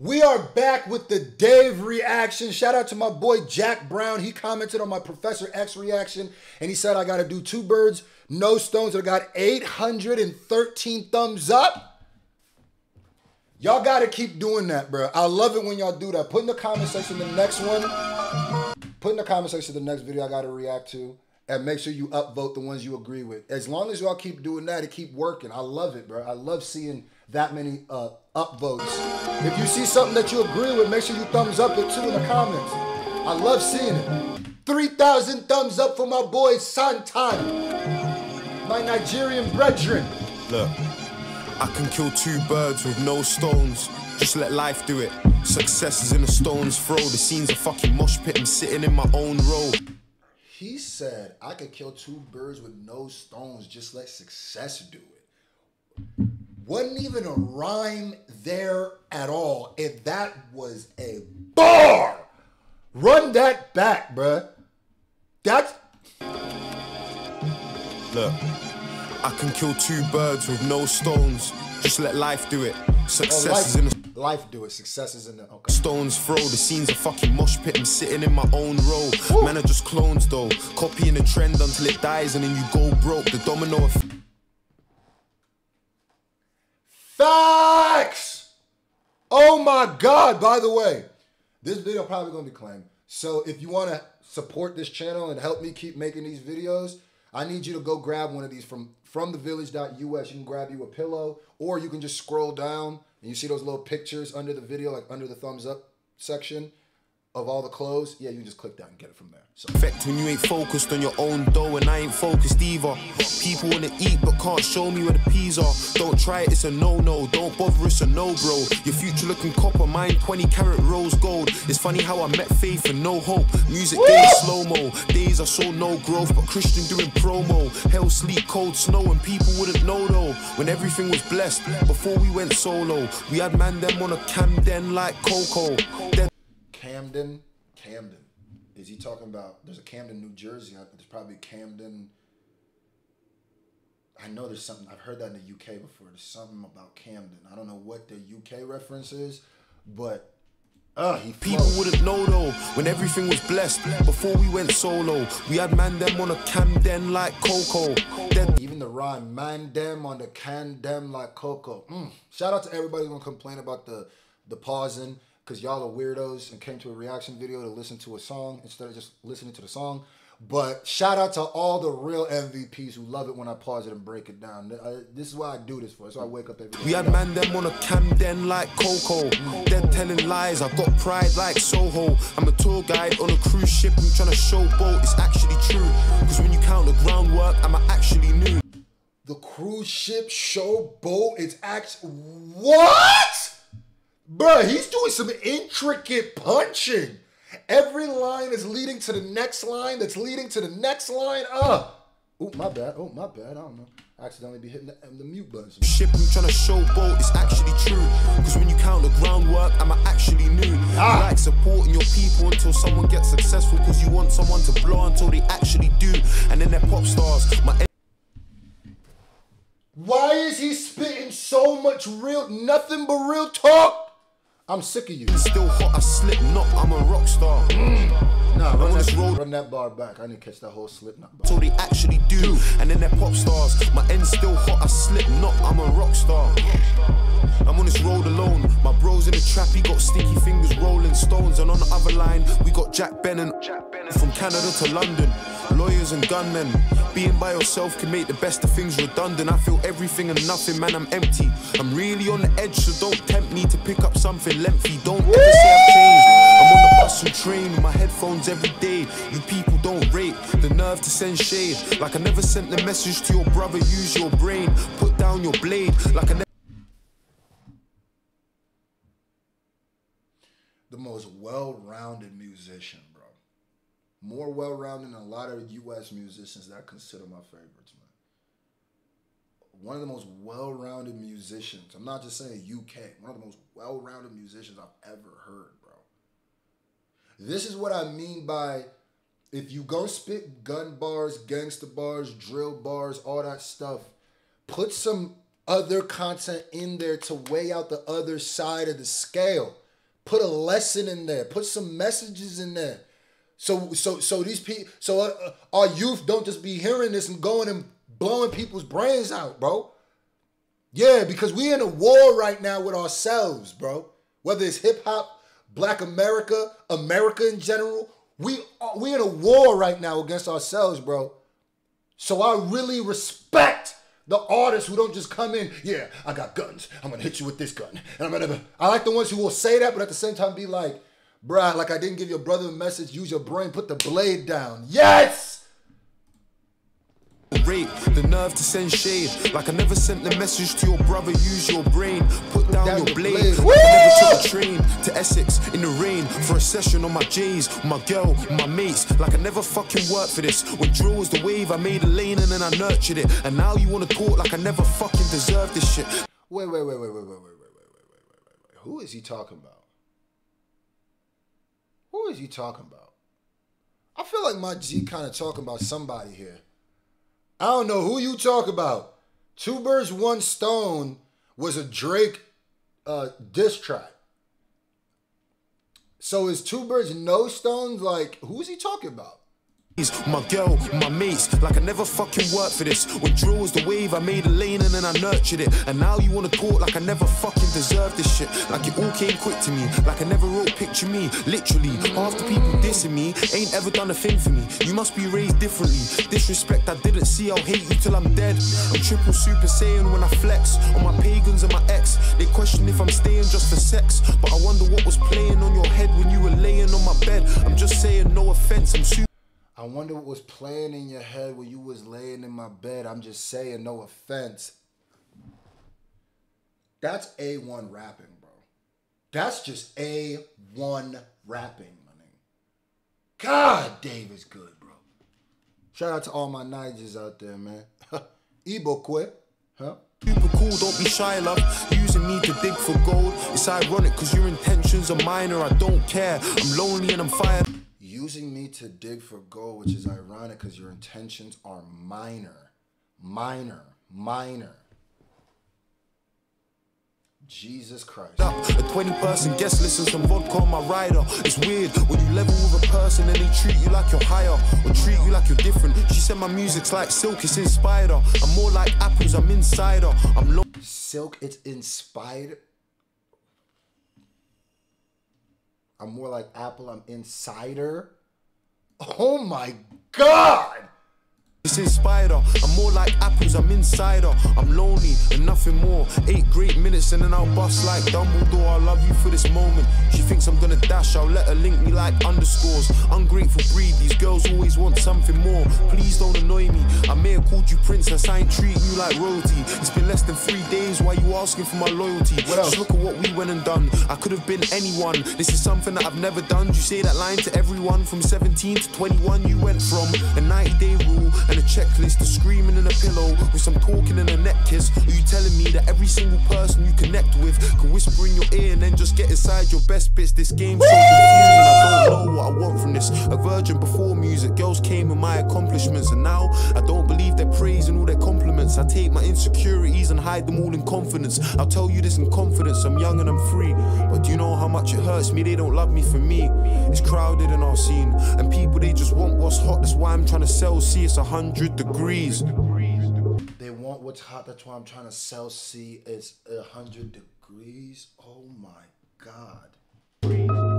We are back with the Dave reaction. Shout out to my boy Jack Brown. He commented on my Professor X reaction and he said I got to do two birds, no stones. I got 813 thumbs up. Y'all got to keep doing that, bro. I love it when y'all do that. Put in the comment section the next one. Put in the comment section the next video I got to react to. And make sure you upvote the ones you agree with. As long as y'all keep doing that, it keep working. I love it, bro. I love seeing that many uh, upvotes. If you see something that you agree with, make sure you thumbs up it too in the comments. I love seeing it. 3,000 thumbs up for my boy Santan, my Nigerian brethren. Look, I can kill two birds with no stones. Just let life do it. Success is in a stone's throw. The scene's a fucking mosh pit. I'm sitting in my own row. He said, I could kill two birds with no stones. Just let success do it wasn't even a rhyme there at all. And that was a bar. Run that back, bruh. That's. Look, I can kill two birds with no stones. Just let life do it. Success oh, life, is in the. Life do it. Success is in the. Okay. Stones throw. The scene's a fucking mosh pit. I'm sitting in my own row. Woo. Man are just clones though. Copying the trend until it dies and then you go broke. The domino effect. Facts! Oh my God, by the way, this video probably gonna be claimed. So if you wanna support this channel and help me keep making these videos, I need you to go grab one of these from from thevillage.us. You can grab you a pillow or you can just scroll down and you see those little pictures under the video, like under the thumbs up section of all the clothes, yeah, you just click that and get it from there. So. Effect when you ain't focused on your own dough and I ain't focused either. People wanna eat but can't show me where the peas are. Don't try it, it's a no-no. Don't bother, it's a no, bro. Your future looking copper, mine 20 carat rose gold. It's funny how I met faith and no hope. Music game slow-mo. Days I saw no growth, but Christian doing promo. Hell, sleep, cold, snow, and people wouldn't know though. When everything was blessed, before we went solo, we had man them on a Camden like Coco. Then Camden, Camden. Is he talking about? There's a Camden, New Jersey. There's probably Camden. I know there's something. I've heard that in the UK before. There's something about Camden. I don't know what the UK reference is, but uh, People would have known though when everything was blessed. Before we went solo, we had man them on a Camden like Coco. Then even the rhyme man them on the Camden like Coco. Mm. Shout out to everybody gonna complain about the the pausing because y'all are weirdos and came to a reaction video to listen to a song instead of just listening to the song. But shout out to all the real MVPs who love it when I pause it and break it down. Uh, this is why I do this for. So I wake up every day. We had man them on a Camden like Coco. They're telling lies. I got pride like Soho. I'm a tour guide on a cruise ship. I'm trying to showboat. It's actually true. Because when you count the groundwork, I'm actually new. The cruise ship showboat. It's actually what? Bruh, he's doing some intricate punching. Every line is leading to the next line that's leading to the next line. Uh. Oh, my bad. Oh, my bad. I don't know. I accidentally be hitting the, the mute button. Ship I'm trying to showboat it's actually true. Because when you count the groundwork, I'm actually new. Ah. You like supporting your people until someone gets successful. Because you want someone to blow until they actually do. And then they're pop stars. My Why is he spitting so much real, nothing but real talk? I'm sick of you. Still hot, I slip not, I'm a rock star. Mm. Nah, run that, road. run that bar back. I need to catch that whole slip bar. So they actually do, and then they're pop stars. My end's still hot, I slip not, I'm a rock star. I'm on this road alone. My bros in the trap, he got sticky fingers rolling stones. And on the other line, we got Jack Bennon from Canada to London lawyers and gunmen. Being by yourself can make the best of things redundant. I feel everything and nothing, man, I'm empty. I'm really on the edge, so don't tempt me to pick up something lengthy. Don't ever say I've changed. I'm on the bus and train with my headphones every day. You people don't rate the nerve to send shade. Like I never sent the message to your brother, use your brain. Put down your blade. Like I never. The most well rounded musician, more well rounded than a lot of U.S. musicians that I consider my favorites, man. One of the most well rounded musicians. I'm not just saying UK. One of the most well rounded musicians I've ever heard, bro. This is what I mean by if you go spit gun bars, gangster bars, drill bars, all that stuff, put some other content in there to weigh out the other side of the scale. Put a lesson in there. Put some messages in there. So so so these people so uh, uh, our youth don't just be hearing this and going and blowing people's brains out, bro. Yeah, because we in a war right now with ourselves, bro. Whether it's hip hop, Black America, America in general, we we in a war right now against ourselves, bro. So I really respect the artists who don't just come in, yeah, I got guns. I'm gonna hit you with this gun. And I'm gonna I like the ones who will say that, but at the same time be like, bruh, like I didn't give your brother a message, use your brain, put the blade down. Yes! Rape, the nerve to send shade. Like I never sent the message to your brother, use your brain. Put, down, down, your blade. blade. Like I never took a train to Essex in the rain for a session on my J's, my girl, my mates. Like I never fucking worked for this. When drill was the wave, I made a lane and then I nurtured it. And now you wanna talk like I never fucking deserved this shit. Wait, wait, wait, wait, wait, wait, wait, wait, wait, wait, wait, wait, wait. Who is he talking about? Who is he talking about? I feel like my G kind of talking about somebody here. I don't know who you talk about. Two Birds, One Stone was a Drake uh, diss track. So is Two Birds, No Stones like who's he talking about? My girl, my mates, like I never fucking worked for this. When drill was the wave, I made a lane and then I nurtured it. And now you wanna talk like I never fucking deserved this shit. Like it all came quick to me, like I never wrote picture me. Literally, half the people dissing me ain't ever done a thing for me. You must be raised differently. Disrespect I didn't see, I'll hate you till I'm dead. I'm triple super saiyan when I flex on my pagans and my ex. They question if I'm staying just for sex, but I wonder what was playing on your head when you were laying on my bed. I'm just saying, no offense, I'm super. I wonder what was playing in your head when you was laying in my bed. I'm just saying, no offense. That's A1 rapping, bro. That's just A1 rapping, my nigga. God, Dave is good, bro. Shout out to all my Nigers out there, man. Ebo quit, huh? Super cool, don't be shy, love. Using me to dig for gold. It's ironic, cause your intentions are minor. I don't care. I'm lonely and I'm fired using me to dig for gold, which is ironic because your intentions are minor, minor, minor. Jesus Christ. A 20 person guest listens some vodka on my rider. It's weird when you level with a person and they treat you like you're higher or treat you like you're different. She said my music's like silk, it's inspired. I'm more like apples, I'm insider. I'm low. Silk, it's inspired. I'm more like Apple. I'm insider. Oh my God. It's inspired. I'm more like apples, I'm insider. I'm lonely and nothing more. Eight great minutes and then I'll bust like Dumbledore. I love you for this moment. She thinks I'm gonna dash, I'll let her link me like underscores. Ungrateful breed, these girls always want something more. Please don't annoy me. I may have called you princess, I ain't treating you like royalty. It's been less than three days, why you asking for my loyalty? What else? Just look at what we went and done. I could have been anyone. This is something that I've never done. You say that line to everyone from 17 to 21. You went from a 90 day rule and a checklist, a screaming in a pillow with some talking in a neck kiss. Are you telling me that every single person you connect with can whisper in your ear and then just get inside your best bits? This game's so confusing. I don't know what I want from this. A virgin before music, girls came with my accomplishments, and now I don't believe their praise and all their compliments. I take my insecurities and hide them all in confidence. I'll tell you this in confidence. I'm young and I'm free, but do you know how much it hurts me? They don't love me for me. It's crowded in our scene, and people they just want what's hot. That's why I'm trying to sell. See, it's a hundred degrees. They want what's hot. That's why I'm trying to sell. See, it's a hundred degrees. Oh my god.